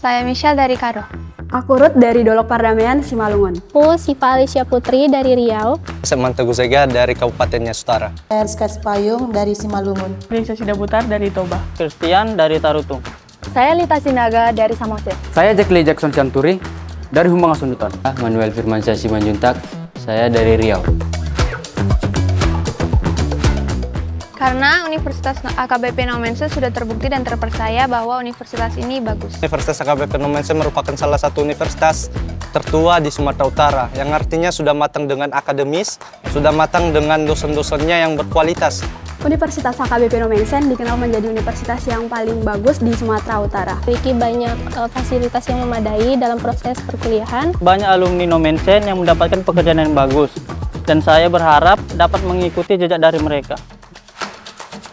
Saya Michelle dari Karo. Aku Ruth dari Dolok Pardamaian, Simalungun. Aku Siva Alicia Putri dari Riau. Seman Teguh Sega dari Kabupaten Sutara. Saya Rizka Payung dari Simalungun. Prinses Sidabutar dari Toba. Christian dari Tarutung. Saya Lita Sinaga dari Samosir. Saya Jack Lee Jackson Canturi dari Humbang Asundutan. Manuel Firmansyah Simanjuntak, saya dari Riau. Karena Universitas AKBP Nomense sudah terbukti dan terpercaya bahwa universitas ini bagus. Universitas AKBP Nomense merupakan salah satu universitas tertua di Sumatera Utara, yang artinya sudah matang dengan akademis, sudah matang dengan dosen-dosennya yang berkualitas. Universitas AKBP Nomensen dikenal menjadi universitas yang paling bagus di Sumatera Utara. Memiliki banyak uh, fasilitas yang memadai dalam proses perkuliahan. Banyak alumni Nomensen yang mendapatkan pekerjaan yang bagus, dan saya berharap dapat mengikuti jejak dari mereka.